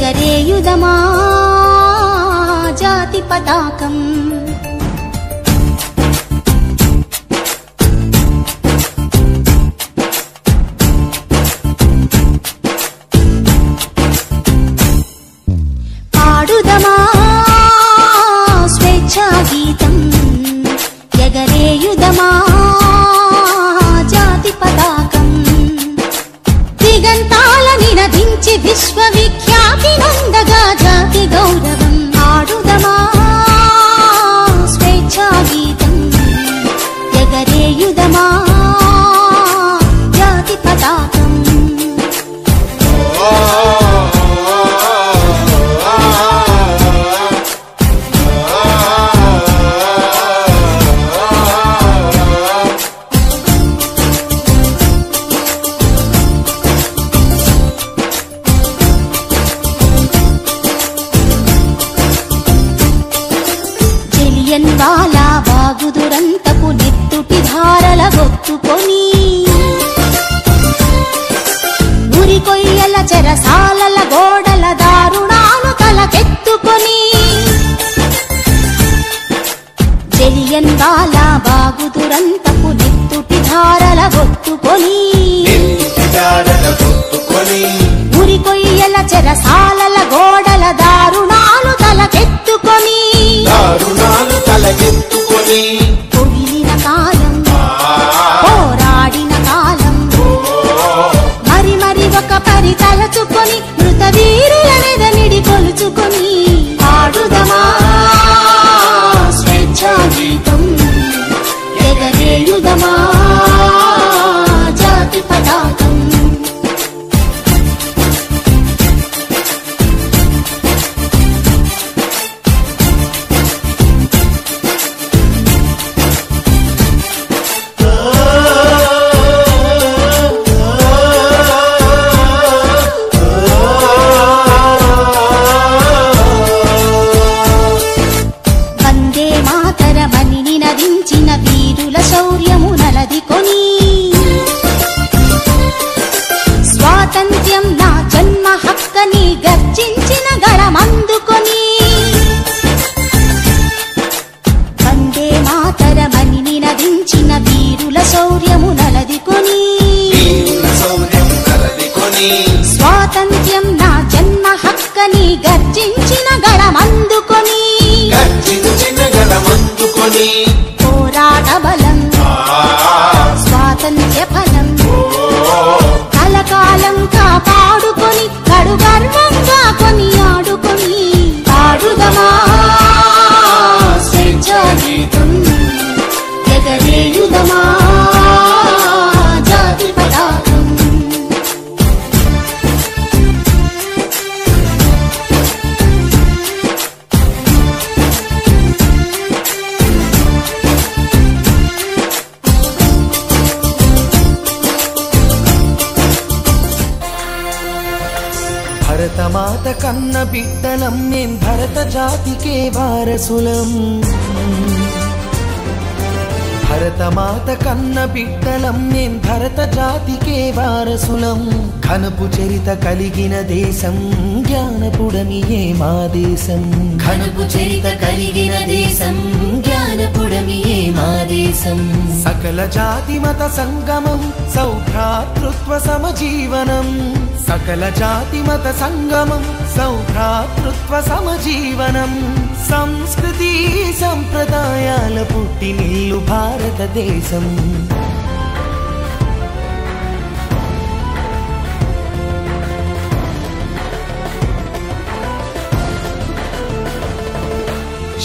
गरे युधमा जातिपताकम्। చెరసాలల గోడల దారుణాలు తలకెత్తుకొని. దారుణాలు తలకెత్తుకొని. పొగిలిన కాలం పోరాడిన కాలం. మరి మరి ఒక పరి తలచుకొని భరతమాత కన్న బిడ్డలం మేం భరత జాతికే వారసులం. భరతమాత కన్న బిడ్డలం మేం భరత జాతికే వారసులం. ఘనపు చరిత కలిగిన దేశం జ్ఞానపుడమియే మా దేశం. ఘనపు చరిత కలిగిన దేశం జ్ఞానపుడమియే మా దేశం. సకల జాతి మత సంగమం సౌభ్రాతృత్వ సమజీవనం. సకల జాతి మత సంగమం సౌభ్రాతృత్వ సమజీవనం. సంస్కృతి సంప్రదాయాల పుట్టినిల్లు భారతదేశం.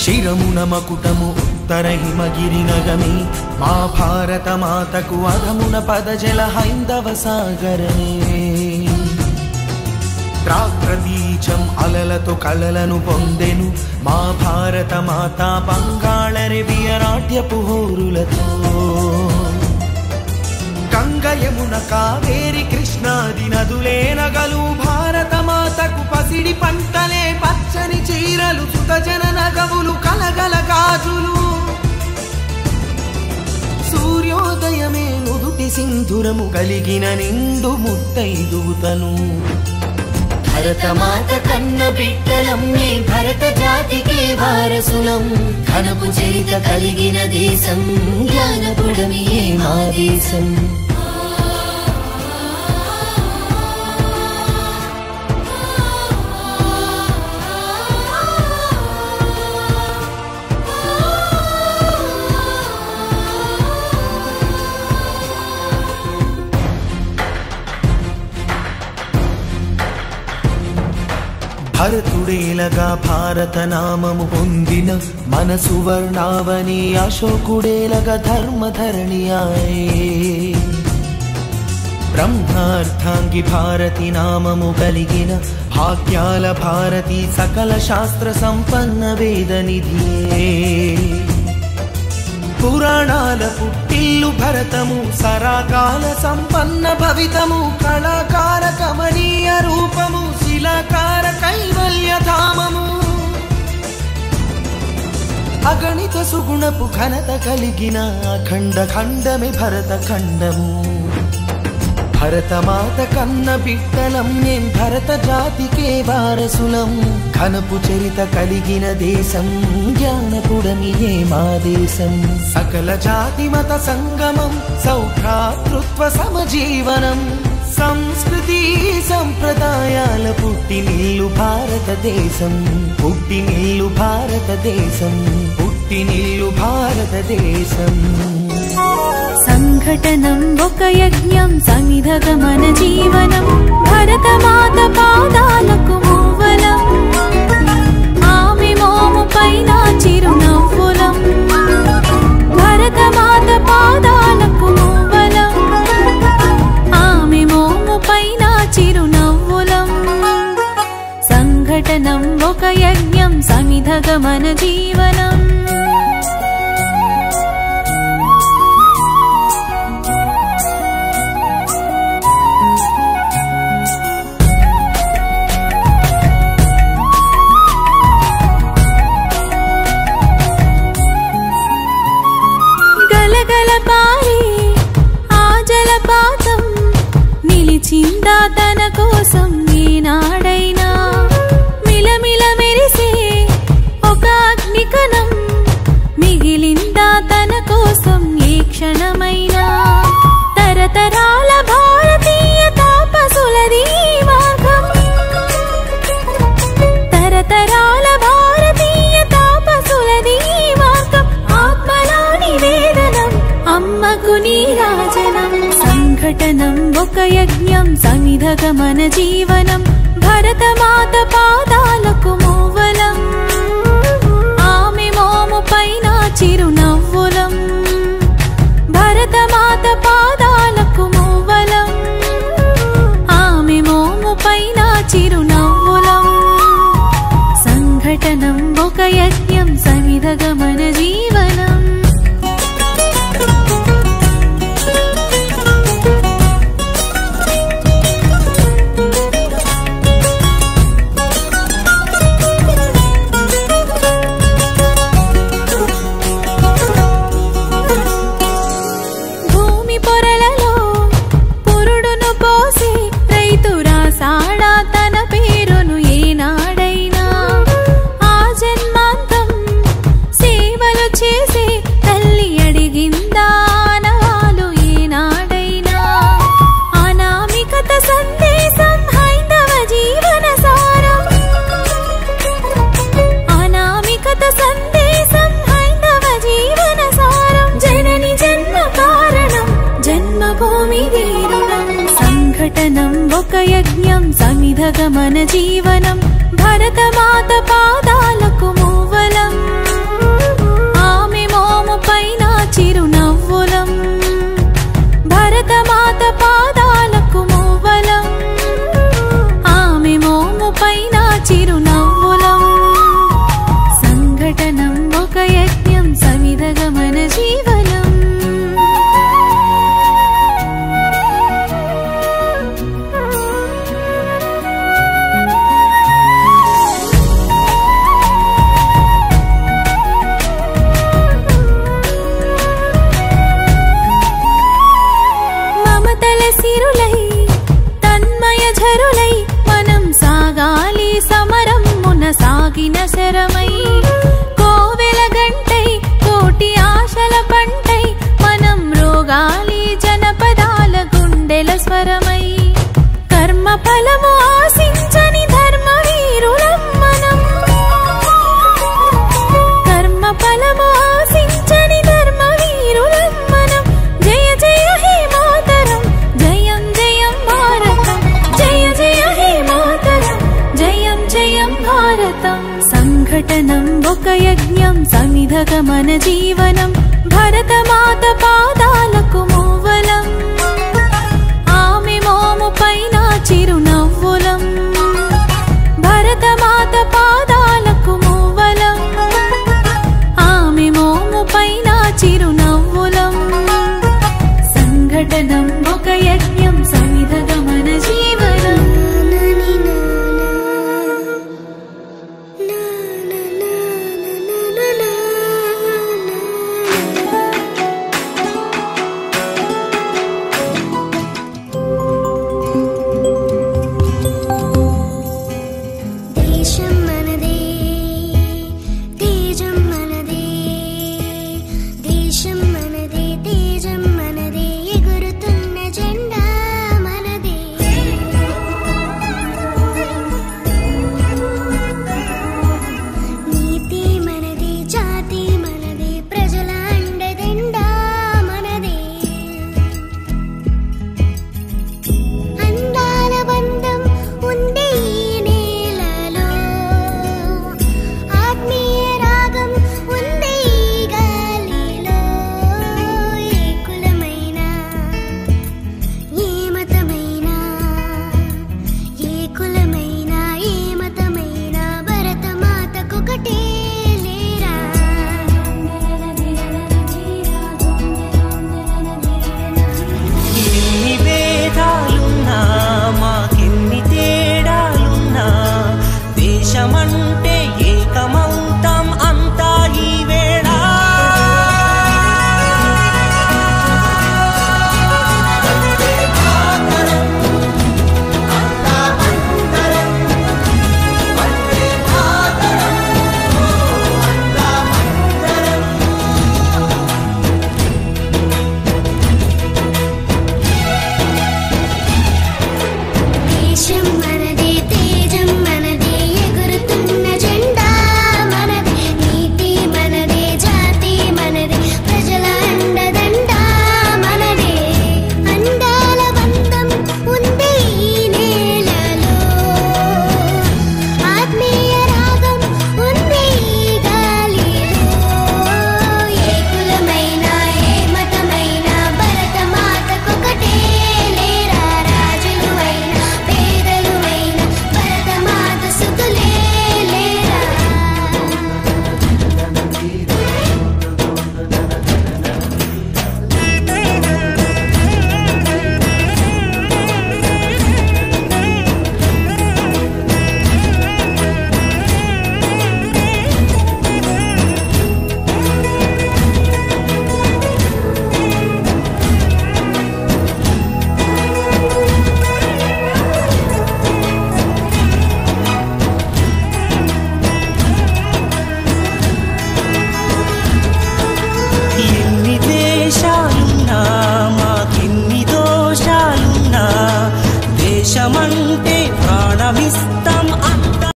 శిరమున మకుటము ఉత్తర హిమగిరి నగమి మా భారత మాతకు అధమున పదజల హైందవ సాగరమే. ప్రాకృతి ప్రాగ్రతీచం అలలతో కళలను పొందెను. మా భారత మాత బంగాళరెవియ నాట్యపు హోరులతో గంగ యమున కావేరి కృష్ణాది నదులే నగలు. భారత మాతకు పసిడి పంటలే పచ్చని చీరలు. సుతజన నగవులు కలగల గాజులు. భరతమాత కన్న బిడ్డలం మీ భరత జాతికి వారసులం. ఘనపు చరిత కలిగిన దేశం జ్ఞానపుడమియే మా దేశం. నేలగా భారత నామము పొందిన మన సువర్ణావని అశోకుడేలగా ధర్మధరణి బ్రహ్మార్థాంగి భారతి నామము కలిగిన భాగ్యాల భారతి సకల శాస్త్ర సంపన్న వేద నిధియే. పురాణాల పుట్టిల్లు భరతము సరాకాల సంపన్న భవితము కళాకార కమనీయ రూపము శిలాకార కైవల్య ధామము. అగణిత సుగుణపు ఘనత కలిగిన అఖండ ఖండమే భరత ఖండము. భరతమాత కన్న బిడ్డలం మేం భరత జాతికే వారసులం. ఘనపు చరిత కలిగిన దేశం జ్ఞానపుడమియే మా దేశం. సకల జాతి మత సంగమం సౌభ్రాతృత్వ సమజీవనం. సంస్కృతి సంప్రదాయాల పుట్టినిల్లు భారతదేశం. పుట్టినిల్లు భారతదేశం. పుట్టినిల్లు భారతదేశం. సంఘటనం ఒక యజ్ఞం సమిధగమన జీవనం భరతమాత పాదాలకు మూవలం. ఆమె మోము పైన చిరునవ్వులం. భరతమాత పాదాలకు पठनम् मुखयज्ञम् समिध गमनजीवनम् యజ్ఞం సమిధగమన జీవనం భరతమాత పాదాలకు మూవలం. ఆమె మోము పైన చిరునవ్వులం. భరతమాత పాదాలకు మూవలం. ఆమె మోము పైన చిరునవ్వులం. సంఘటనం ఒక యజ్ఞం జన్మభూమి సంఘటనం ఒక యజ్ఞం సమిధగమన జీవనం. భరతమాత పాదాలకు మూవలం. ఆమె మోము పైన చిరునవ్వులం. భరతమాత పాద यज्ञं समिधकमन जीवनं